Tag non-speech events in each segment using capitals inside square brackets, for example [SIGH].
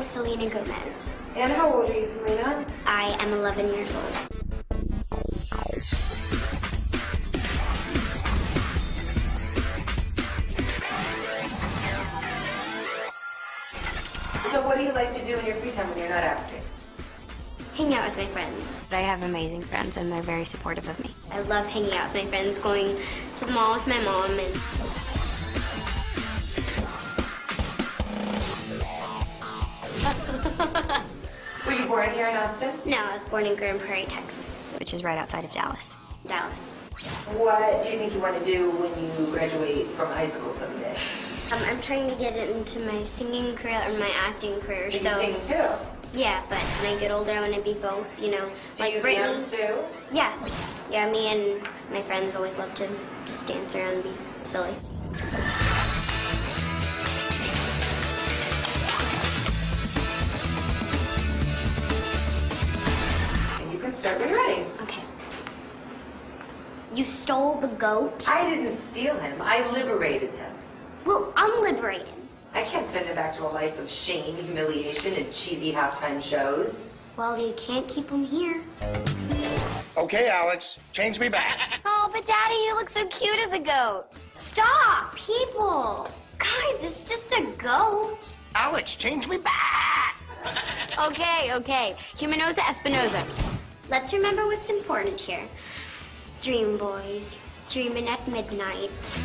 am Selena Gomez. And how old are you, Selena? I am 11 years old. So what do you like to do in your free time when you're not acting? Hang out with my friends. I have amazing friends and they're very supportive of me. I love hanging out with my friends, going to the mall with my mom and born here in Austin? No, I was born in Grand Prairie, Texas, which is right outside of Dallas. Dallas. What do you think you want to do when you graduate from high school someday? Um, I'm trying to get into my singing career or my acting career. So So you sing too? yeah, but when I get older, I want to be both. You know, Do like you Britney. dance too? Yeah, yeah. Me and my friends always love to just dance around and be silly. Start when you're ready. Okay. You stole the goat. I didn't steal him. I liberated him. Well, I'm liberated. I can't send him back to a life of shame, humiliation, and cheesy halftime shows. Well, you can't keep him here. Okay, Alex, change me back. [LAUGHS] Oh, but Daddy, you look so cute as a goat. Stop, people. Guys, it's just a goat. Alex, change me back. Okay, okay. Humanosa Espinosa. Let's remember what's important here. Dream boys, dreaming at midnight.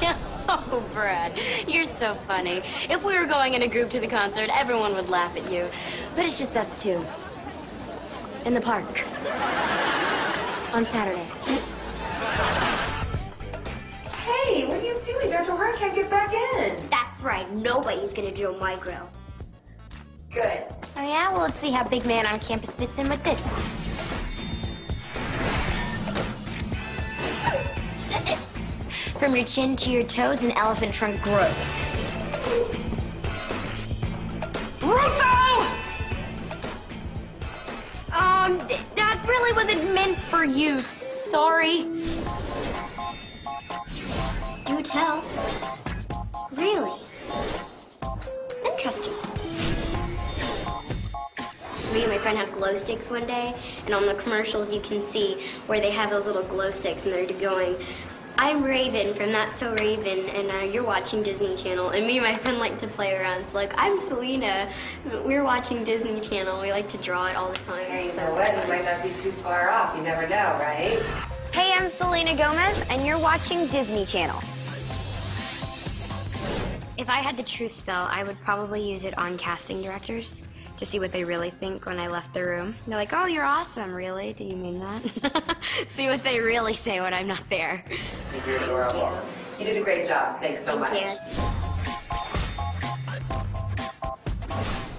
[LAUGHS] Oh, Brad, you're so funny. If we were going in a group to the concert, everyone would laugh at you. But it's just us two. In the park. On Saturday. Hey, what are you doing? Dr. Hart can't get back in. That's right, nobody's gonna drill my grill. Good. Oh, yeah? Well, let's see how big man on campus fits in with this. From your chin to your toes, an elephant trunk grows. Russo! Um, th- that really wasn't meant for you. Sorry. Do tell. Really? Me and my friend had glow sticks one day, and on the commercials you can see where they have those little glow sticks, and they're going, I'm Raven from That's So Raven, and uh, you're watching Disney Channel. And me and my friend like to play around. It's like, I'm Selena. We're watching Disney Channel. We like to draw it all the time. Hey, you so know what? You might not be too far off. You never know, right? Hey, I'm Selena Gomez, and you're watching Disney Channel. If I had the truth spell, I would probably use it on casting directors to see what they really think when I left the room. They're like, oh, you're awesome, really? Do you mean that? [LAUGHS] see what they really say when I'm not there. You're adorable. You did a great job. Thanks so Thank much. you.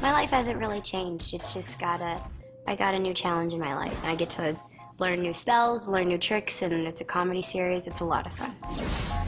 My life hasn't really changed. It's just got a, I got a new challenge in my life. And I get to learn new spells, learn new tricks, and it's a comedy series. It's a lot of fun.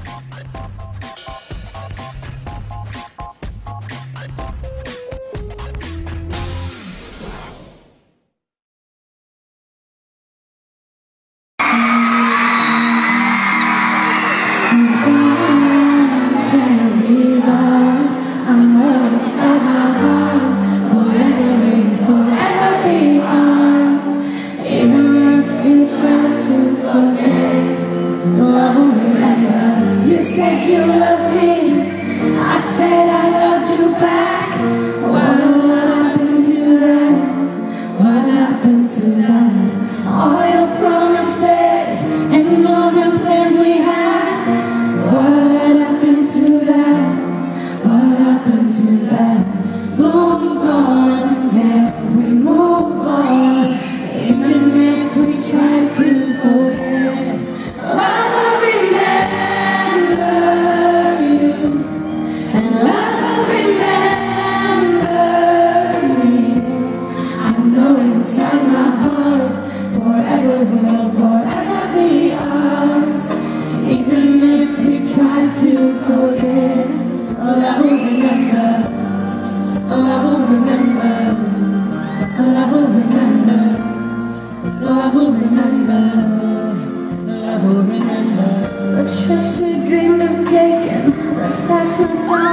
Will remember. I will remember the trips we dreamed of taking, the texts left on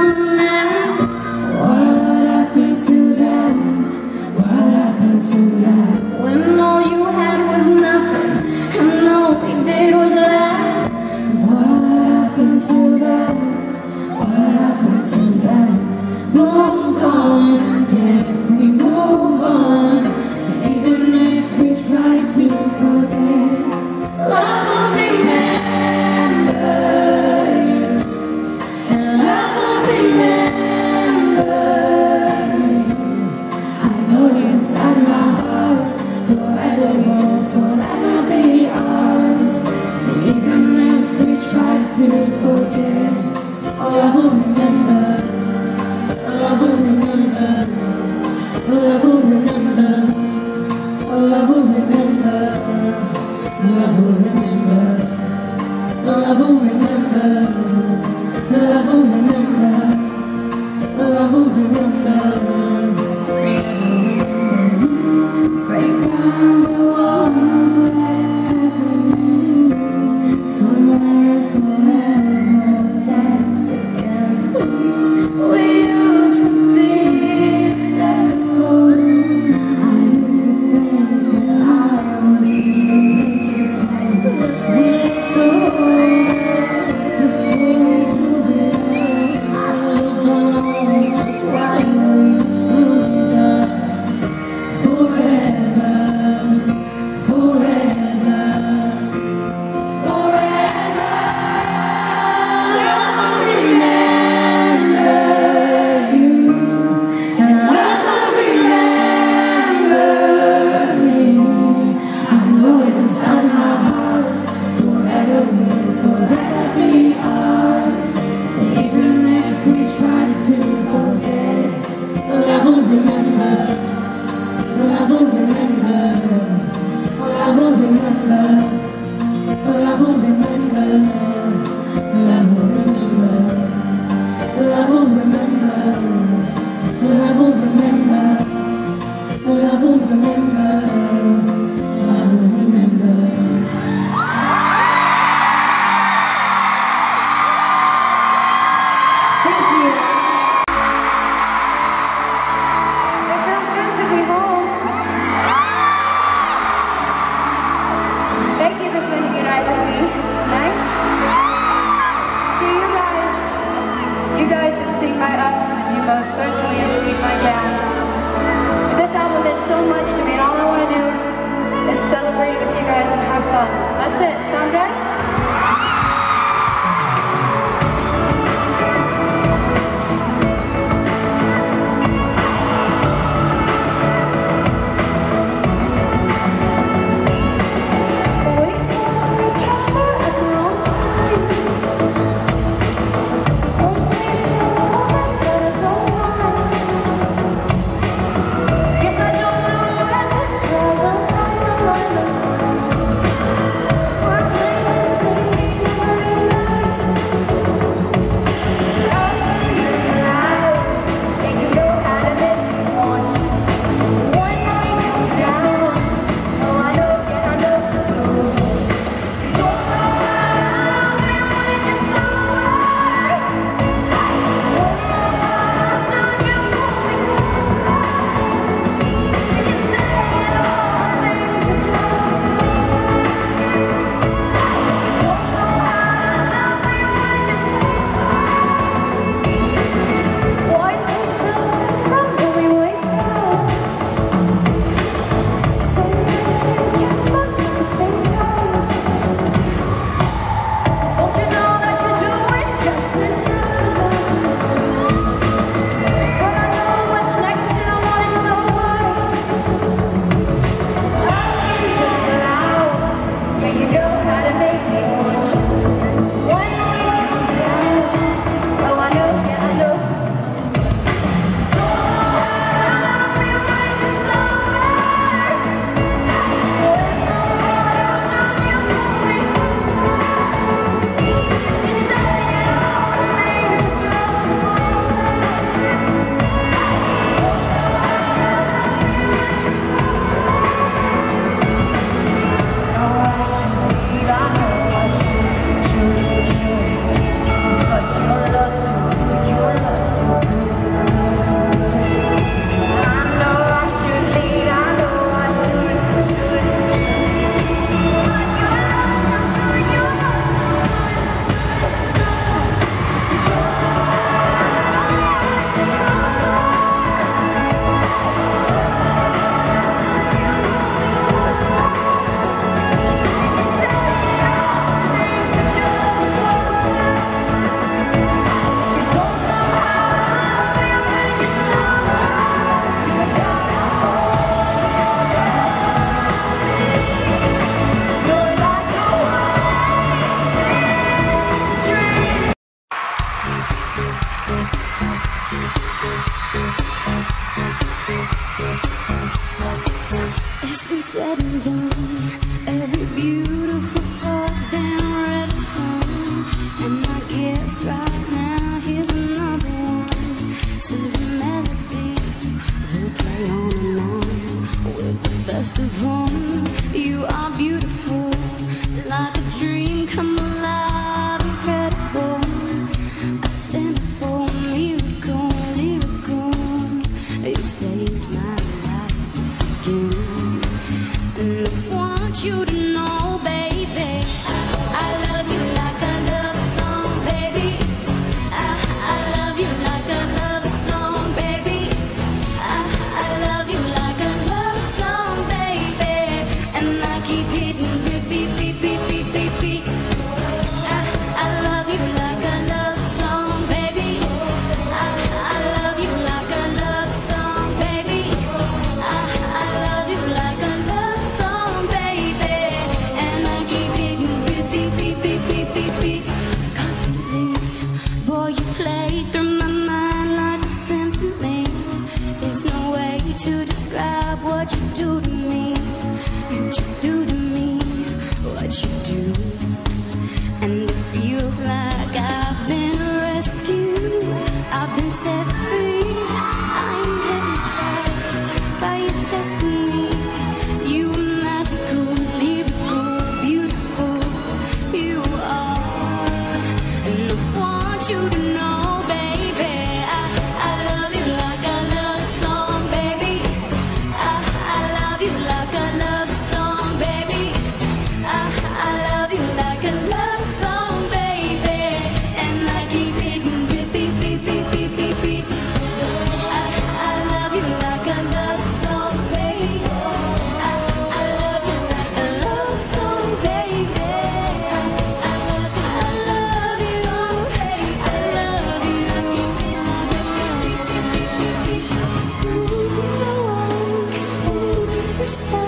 stay.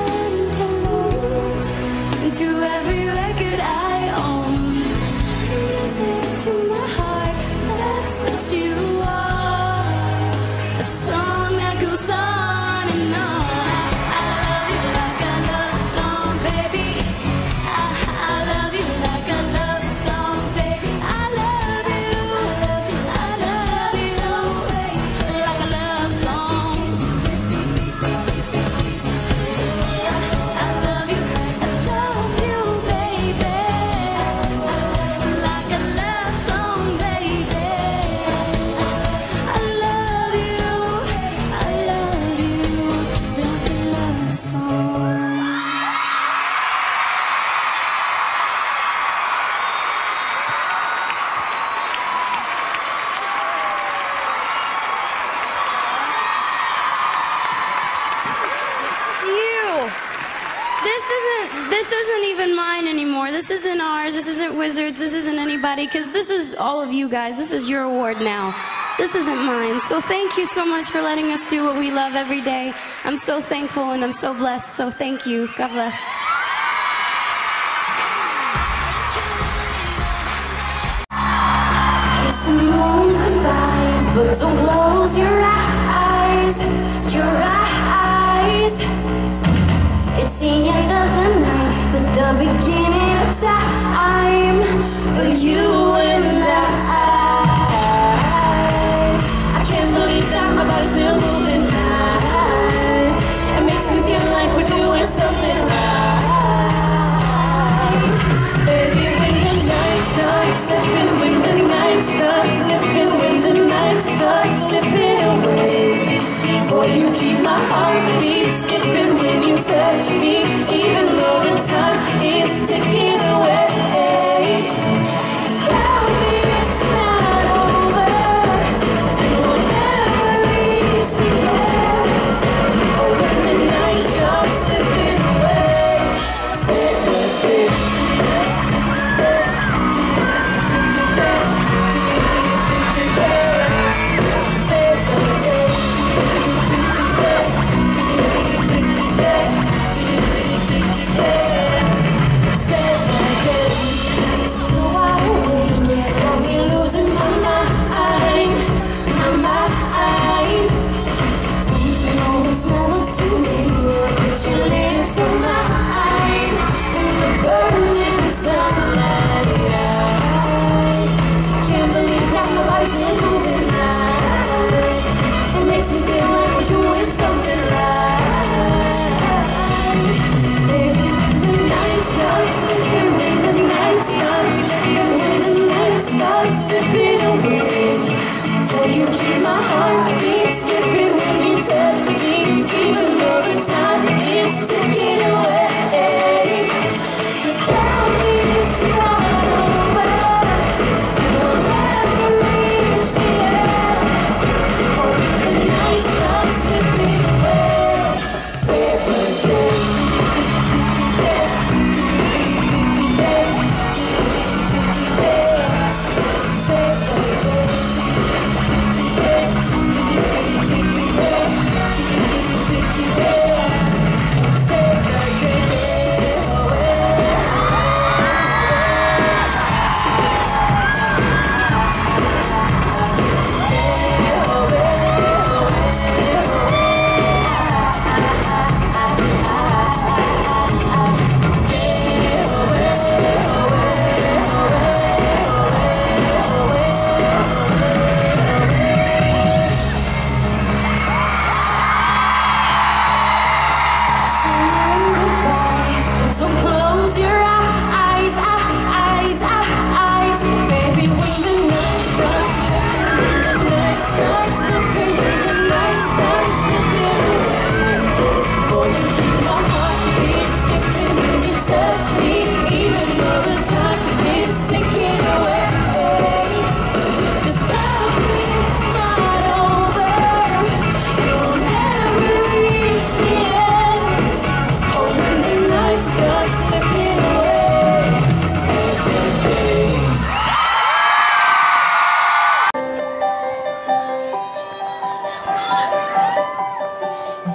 even mine anymore. This isn't ours. This isn't Wizards. This isn't anybody. Because this is all of you guys. This is your award now. This isn't mine. So thank you so much for letting us do what we love every day. I'm so thankful and I'm so blessed. So thank you. God bless. time for you and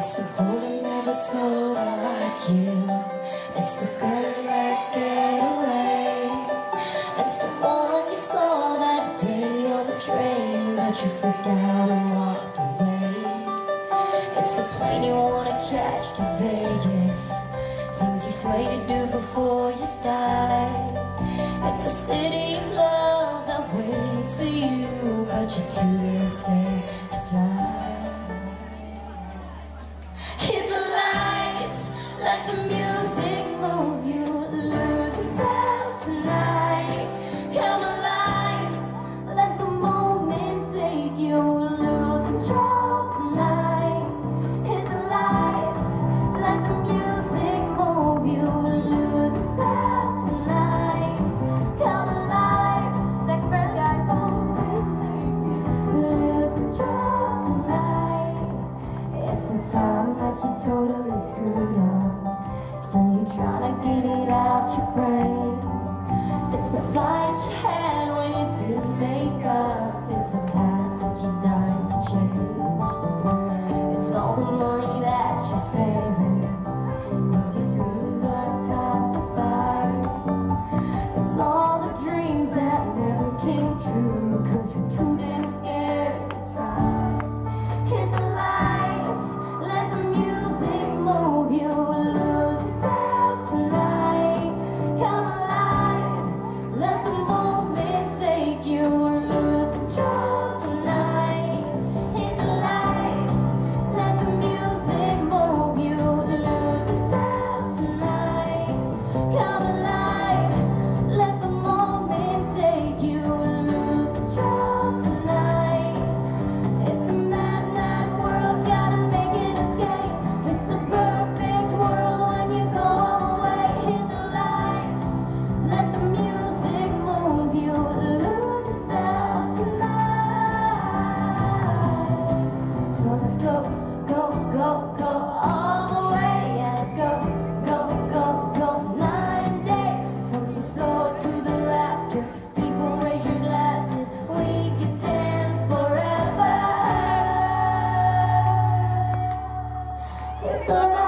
It's the boy that never told I like you. It's the girl that let get away. It's the one you saw that day on the train But you freaked out and walked away. It's the plane you wanna catch to Vegas. Things you swear you do before you die. It's a city of love that waits for you But you're too damn scared Hola.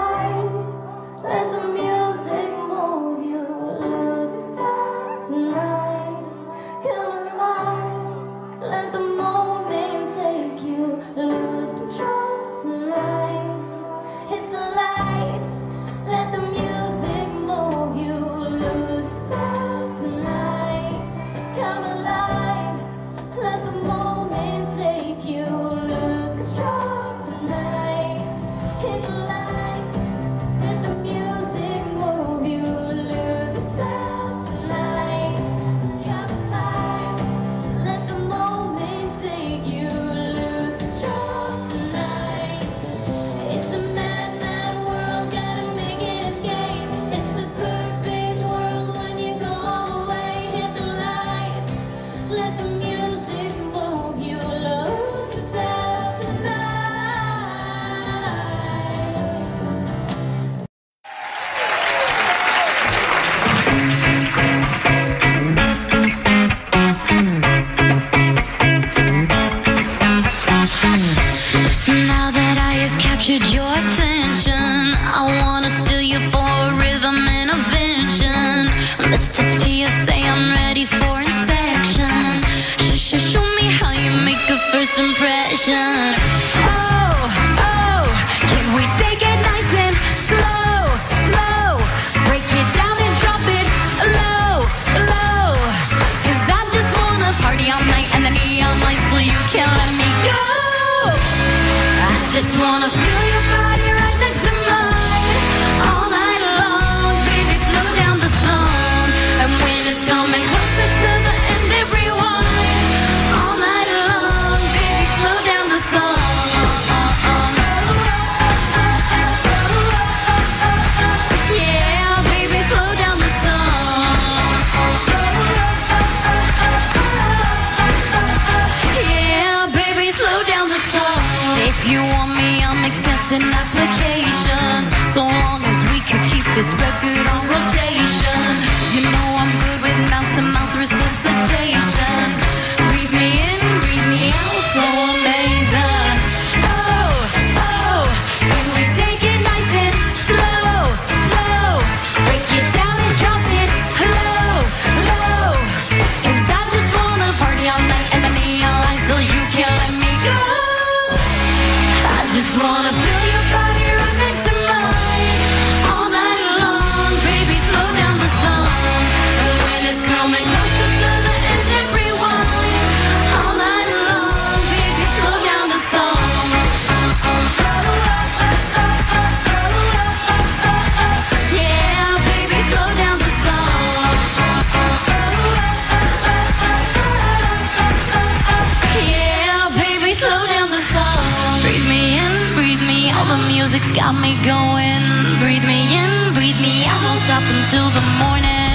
got me going. Breathe me in, breathe me out, won't stop until the morning.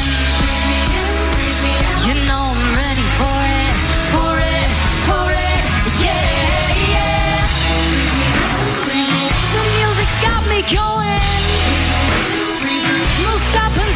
You know I'm ready for it, for it, for it, yeah, yeah. The music's got me going. No stopping.